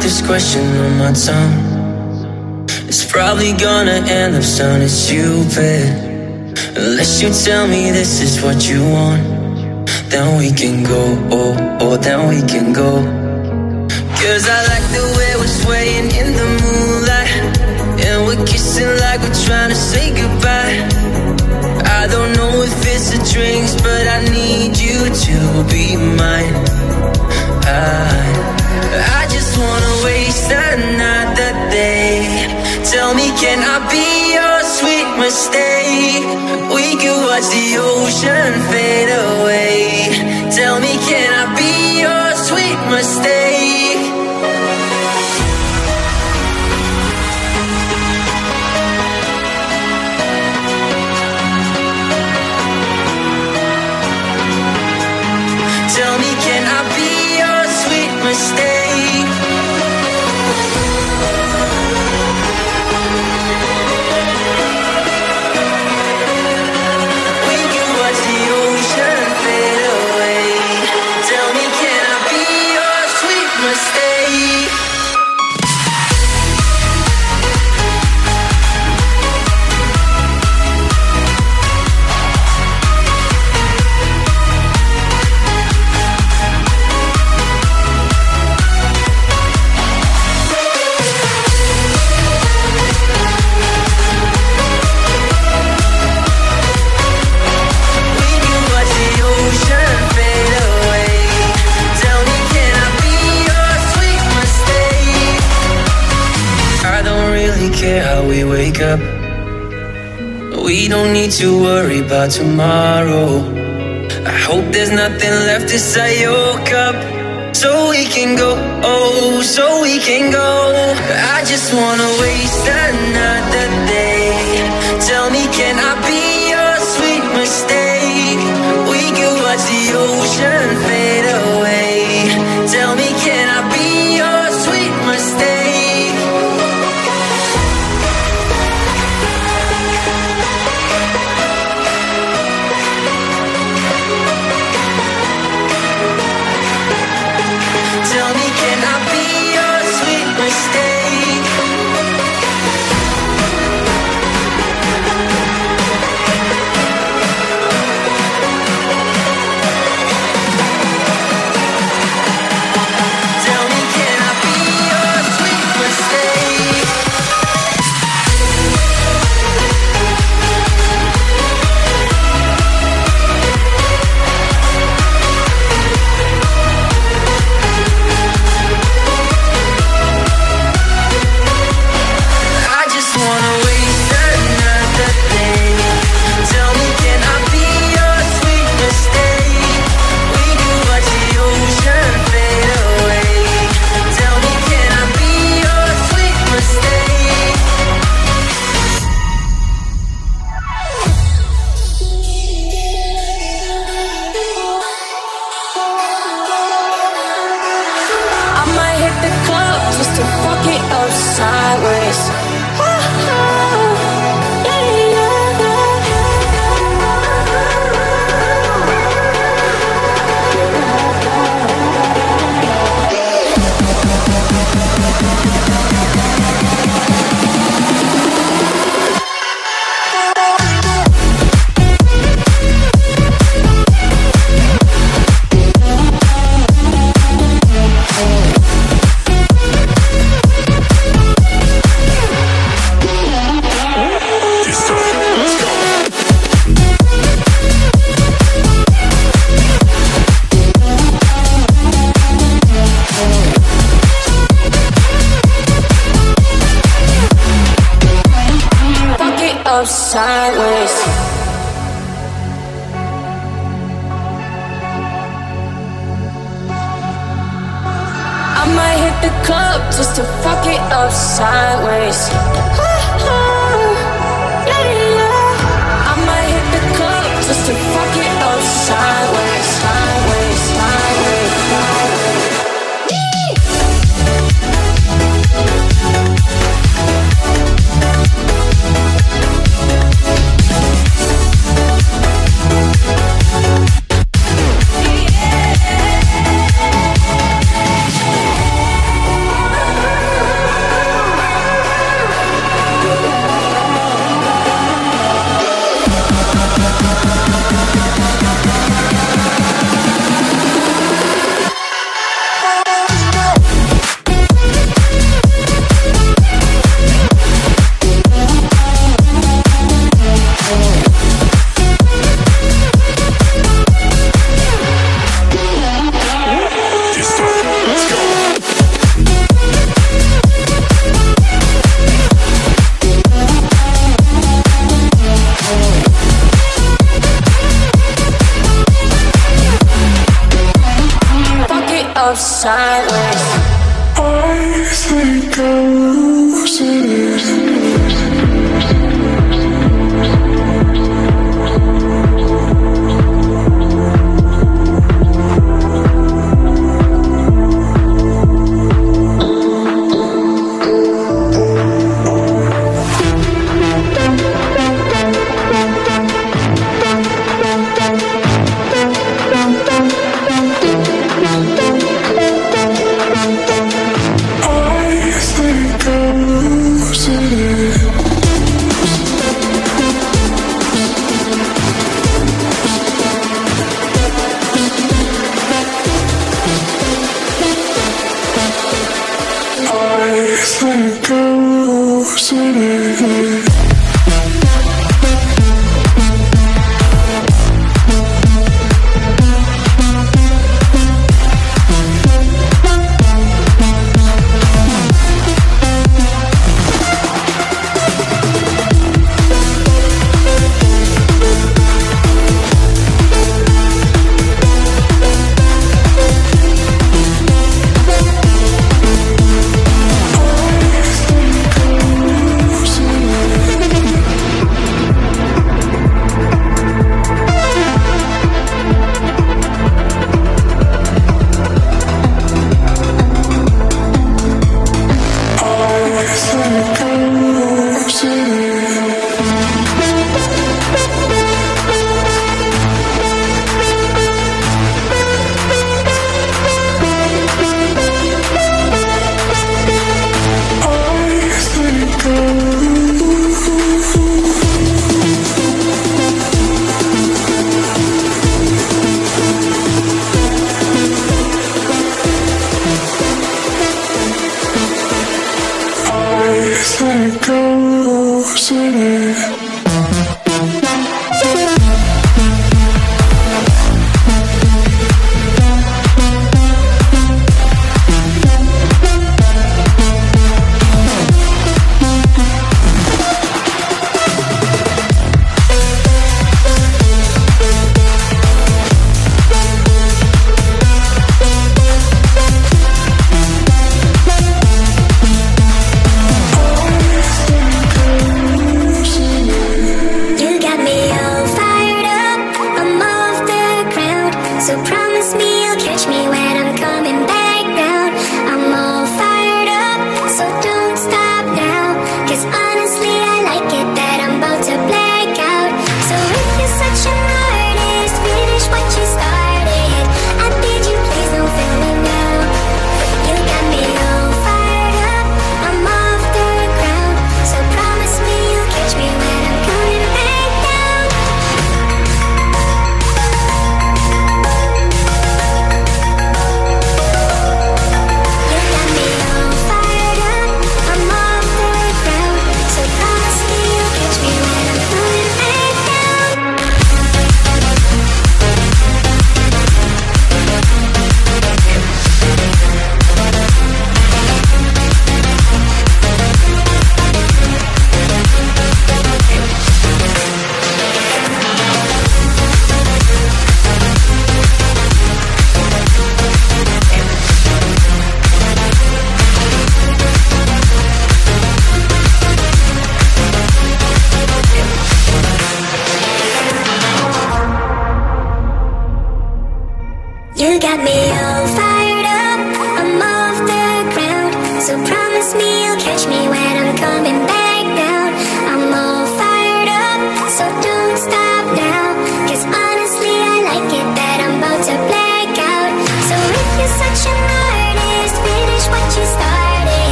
this question on my tongue. It's probably gonna end up sounding stupid. Unless you tell me this is what you want, then we can go, oh, oh, then we can go. watch the ocean fade away. need to worry about tomorrow. I hope there's nothing left inside your cup. So we can go, oh, so we can go. I just wanna waste that.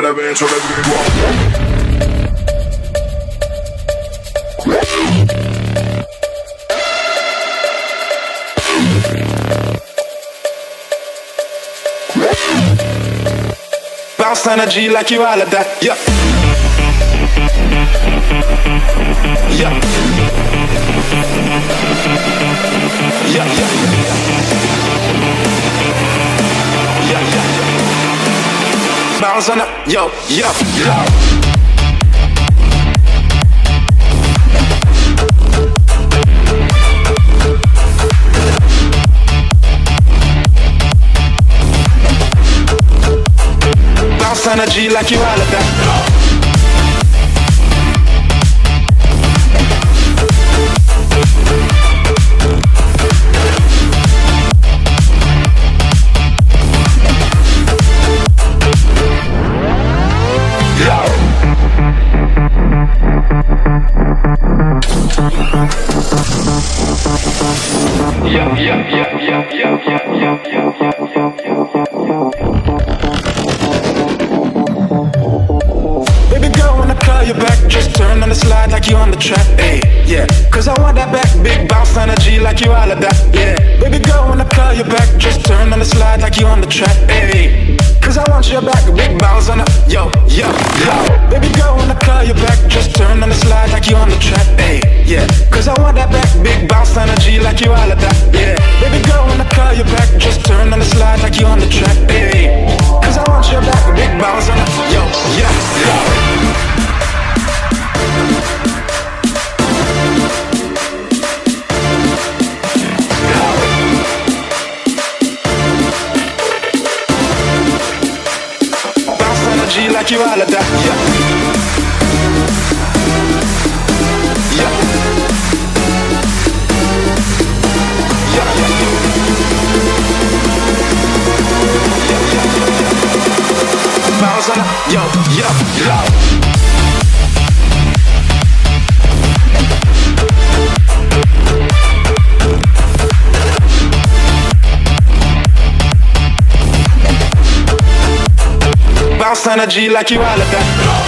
Never never answer everything. Bounce energy like you all of that. Yeah. Yeah, yeah, yeah. Bounce on it. Yo, yo, yo. Energy like you all of that. You on the track, ayy. Cause I want your back, big bounce on the yo, yo, yo. Baby girl, when I call you back, just turn on the slide like you on the track, ayy, yeah. Cause I want that back, big bounce energy like you all of that, yeah. Baby girl, when I call you back, just turn on the slide like you on the track, ayy. Cause I want your back, big bounce on it, yo, yeah, yo. ki walata yeah. Yeah. Yeah. Bounce energy like you all of that.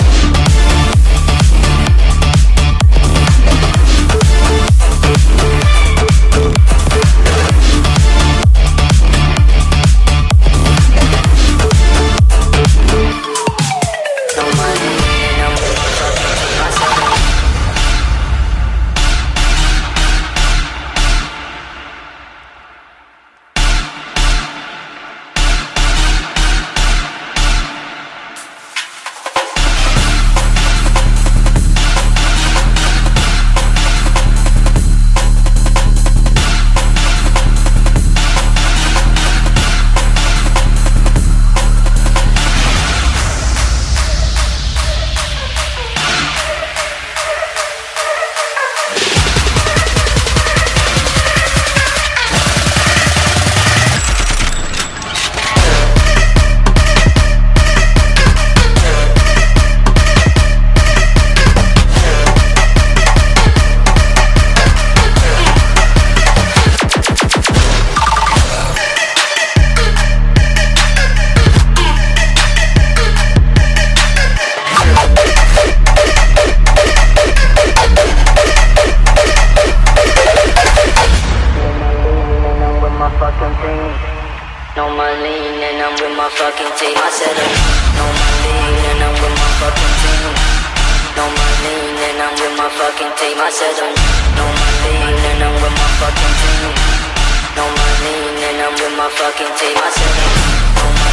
My fucking team. I said it. No more lean and I'm with my fucking team. No more lean and I'm with my fucking team. I said it. No more lean and I'm with my fucking team. No more lean and I'm with my fucking team. I said it. No more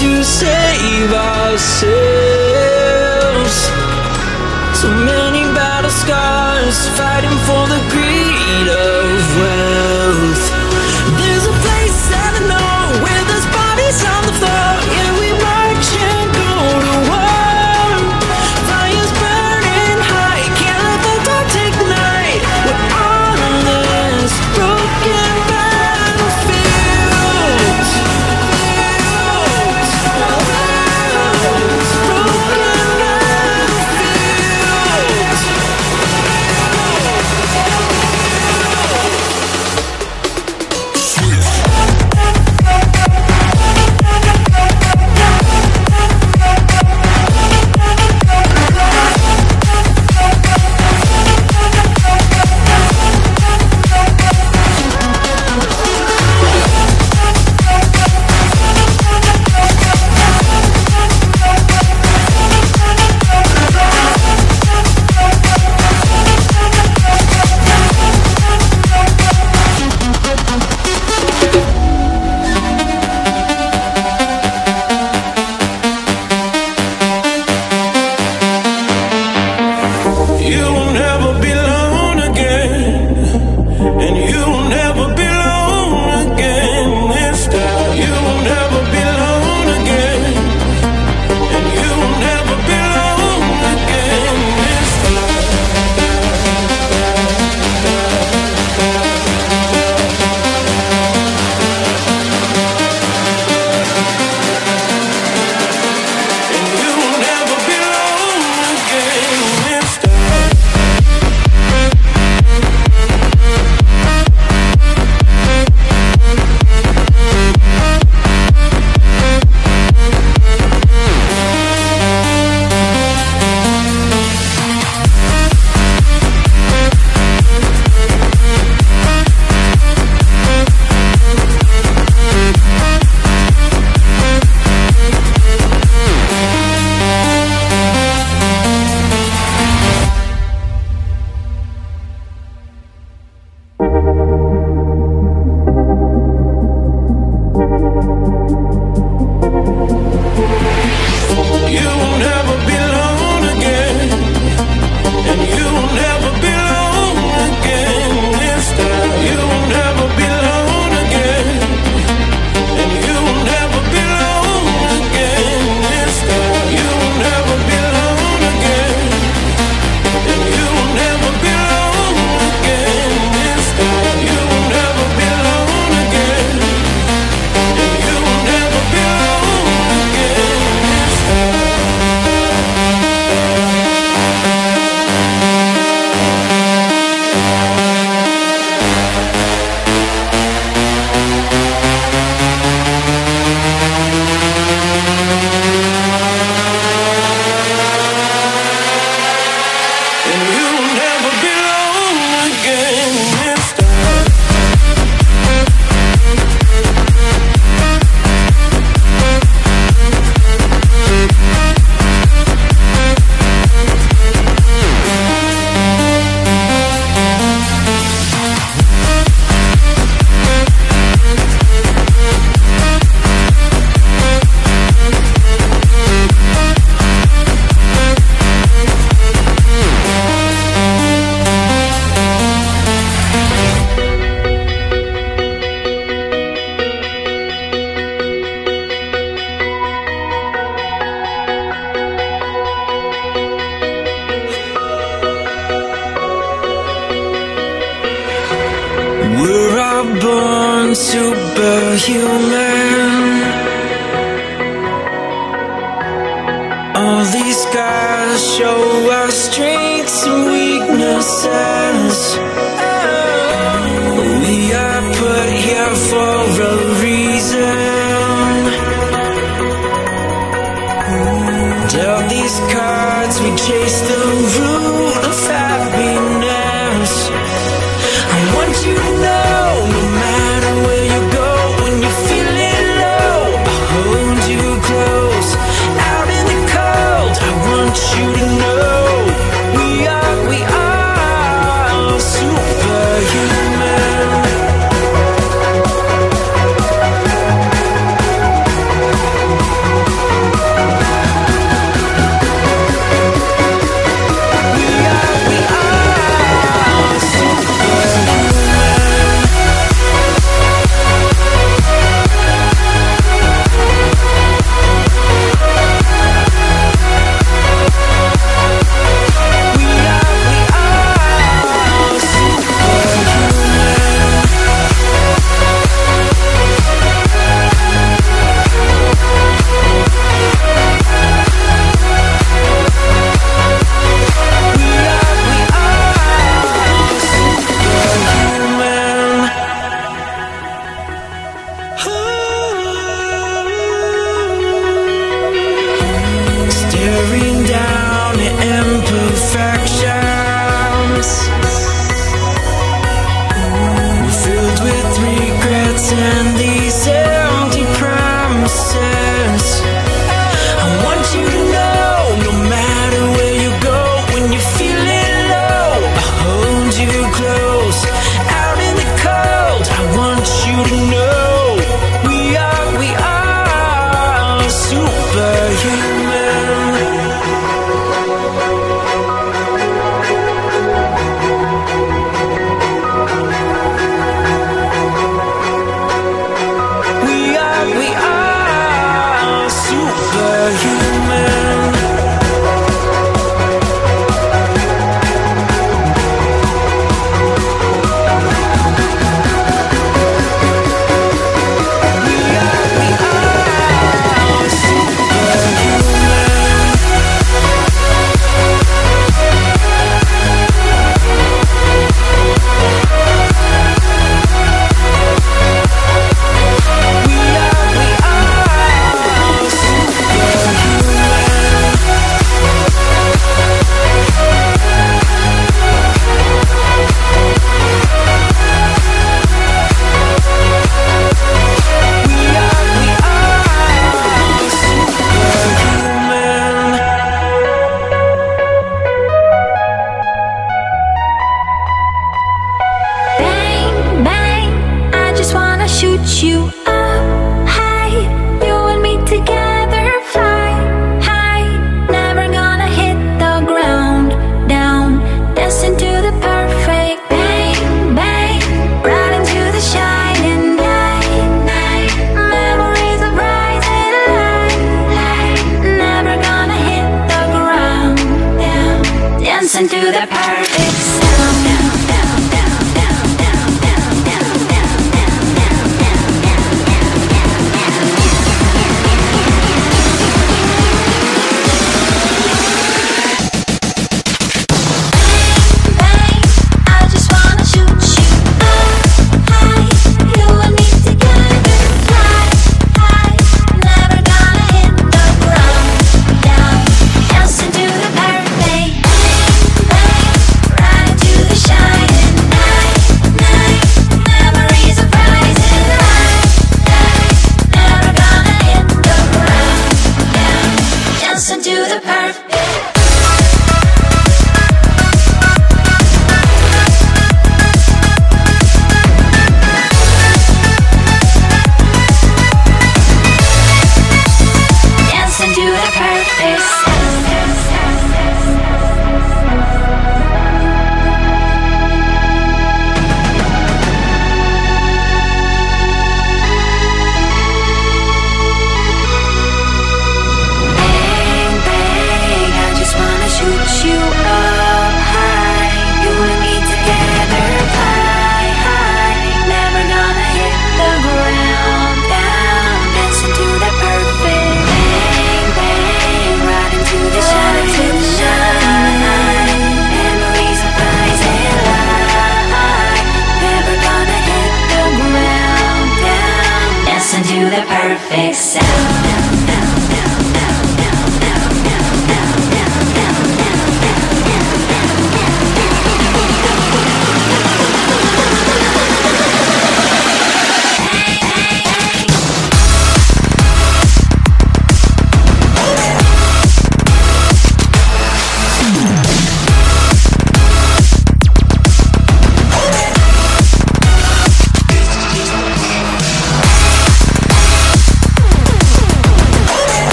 to save ourselves. So many battle scars fighting for the green.